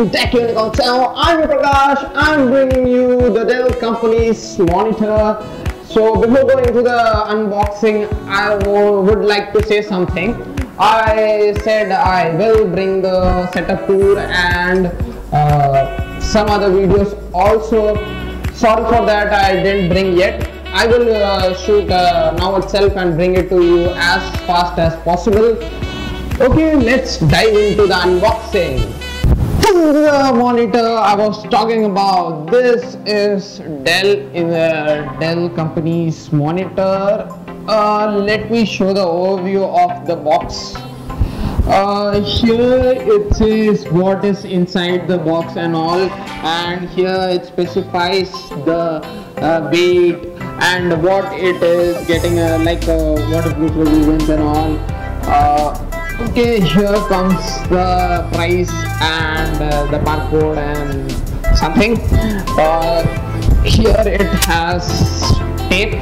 to Tech Channel. I'm Prakash. I'm bringing you the Dell company's monitor. So before going to the unboxing, I would like to say something. I said I will bring the setup tour and uh, some other videos also. Sorry for that I didn't bring yet. I will uh, shoot uh, now itself and bring it to you as fast as possible. Okay, let's dive into the unboxing. Monitor I was talking about. This is Dell in the Dell company's monitor. Uh, let me show the overview of the box. Uh, here it says what is inside the box and all and here it specifies the uh, weight and what it is getting uh, like uh, waterproof resistance and all uh, okay here comes the price and uh, the barcode and something. Uh, here it has tape.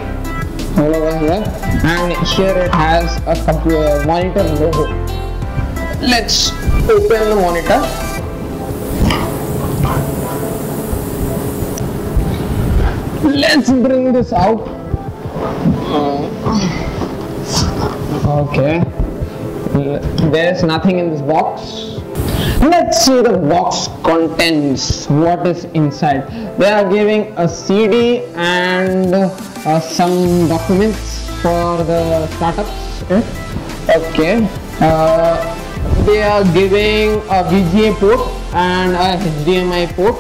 All over here and here it has a computer monitor logo. Let's open the monitor. Let's bring this out. Okay there's nothing in this box. Let's see the box contents. What is inside? They are giving a cd and uh, some documents for the startups okay. Uh, they are giving a VGA port and a HDMI port.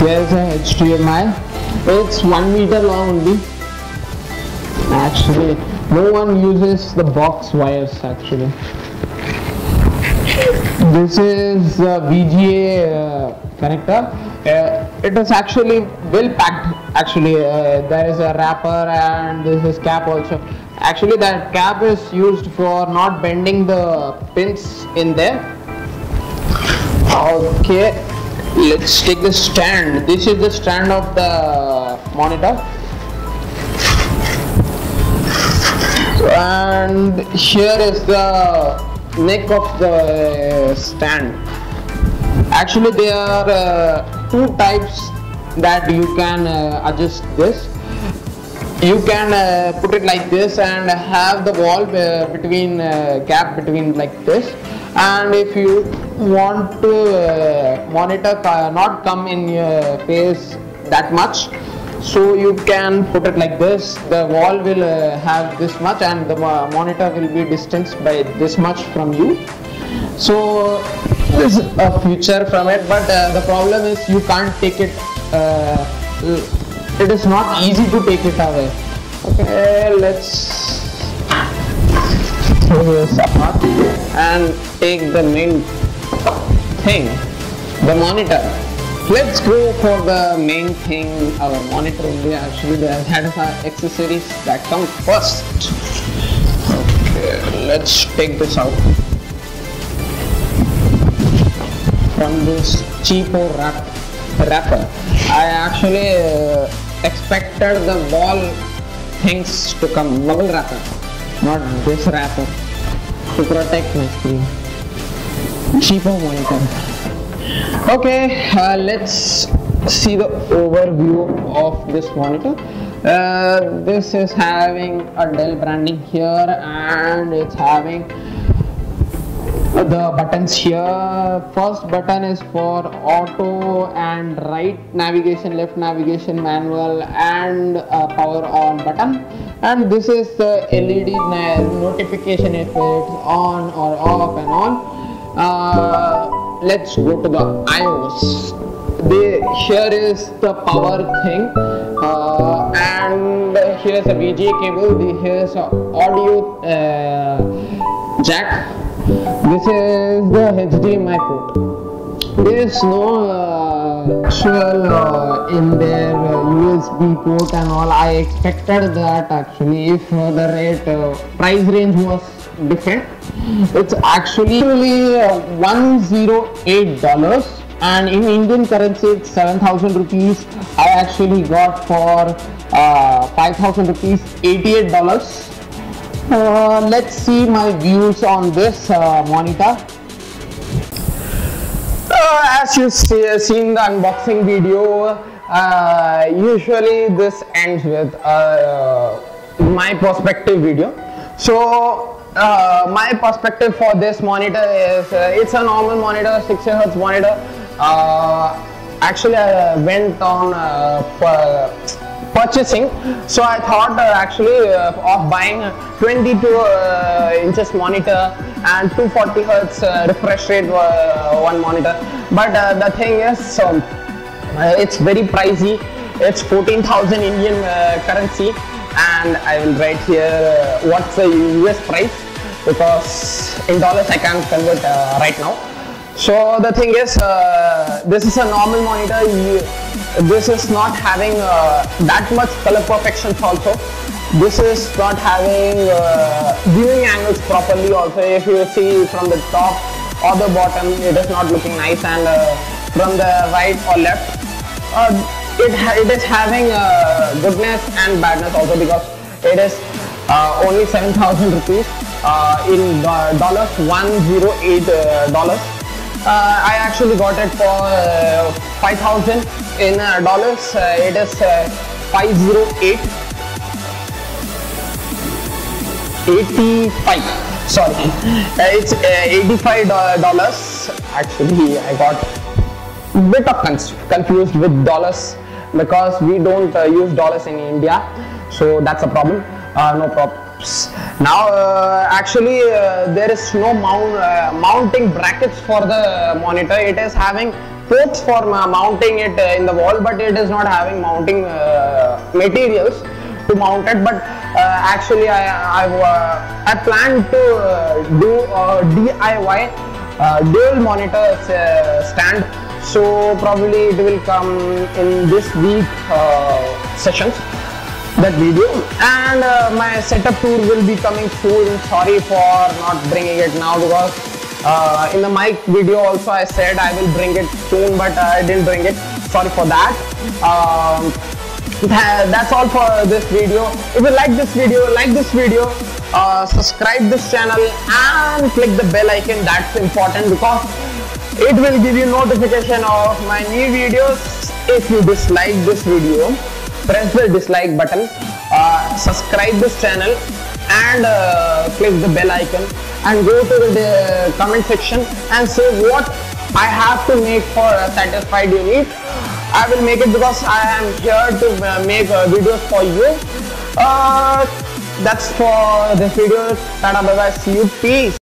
Here's a HDMI it's one meter long only. Actually no one uses the box wires actually. This is VGA uh, connector. Uh, it is actually well packed actually. Uh, there is a wrapper and this is cap also. Actually that cap is used for not bending the pins in there. Okay let's take the stand. This is the stand of the monitor. And here is the neck of the stand. Actually there are uh, two types that you can uh, adjust this. You can uh, put it like this and have the wall uh, between uh, gap between like this and if you want to uh, monitor not come in your face that much so you can put it like this. The wall will uh, have this much and the monitor will be distanced by this much from you. So this is a future from it but uh, the problem is you can't take it uh, it is not easy to take it away. Okay let's throw this apart and take the main thing the monitor. Let's go for the main thing. Our monitor only actually that has our accessories that come first. Okay let's take this out. From this cheapo wrap wrapper. I actually uh, expected the ball things to come bubble wrapper not this wrapper to protect my screen. Cheapo monitor okay uh, let's see the overview of this monitor. Uh, this is having a Dell branding here and it's having the buttons here. First button is for auto and right navigation left navigation manual and power on button. And this is the led notification if it's on or off and on. Uh, let's go to the ios the, here is the power thing. Uh, and here's a VGA cable. Here's a audio uh, jack this is the HDMI port there is no uh, actual uh, in their USB port and all I expected that actually if the rate price range was different it's actually $108 and in Indian currency it's 7000 rupees. I actually got for uh, 5000 rupees 88 dollars Uh, let's see my views on this uh, monitor. Uh, as you see, seen the unboxing video, uh, usually this ends with uh, my perspective video. So uh, my perspective for this monitor is uh, it's a normal monitor, 60 hertz monitor. Uh, actually, I went on purchasing. So i thought uh, actually uh, of buying 22 uh, inches monitor and 240 hertz refresh rate one monitor. But the thing is so it's very pricey. It's 14000 indian currency. And i will write here what's the us price? Because in dollars i can't convert right now. So the thing is uh, this is a normal monitor. You, this is not having uh, that much color perfection also. This is not having uh, viewing angles properly also. If you see from the top or the bottom it is not looking nice. And uh, from the right or left uh, it, it is having uh, goodness and badness also because it is uh, only 7000 rupees in dollars 108 dollars uh, I actually got it for uh, 5000 in uh, dollars. it is 508 85 sorry. It's 85 dollars. Actually I got bit of confused with dollars because we don't uh, use dollars in India. So that's a problem. Uh, no problem now uh, actually uh, there is no mount, uh, mounting brackets for the monitor. It is having ports for mounting it uh, in the wall but it is not having mounting uh, materials to mount it. But uh, actually I, I, I plan to do a DIY dual monitor stand. So probably it will come in this week sessions that video and uh, my setup tour will be coming soon. Sorry for not bringing it now because uh, in the mic video also I said I will bring it soon but uh, I didn't bring it. Sorry for that. Um, that's all for this video. If you like this video like this video uh, subscribe this channel and click the bell icon. That's important because it will give you notification of my new videos. If you dislike this video press the dislike button, uh, subscribe this channel and uh, click the bell icon and go to the comment section and say what I have to make for a satisfied unit. I will make it because I am here to uh, make uh, videos for you. Uh, that's for this video. Tata bye bye. See you. Peace.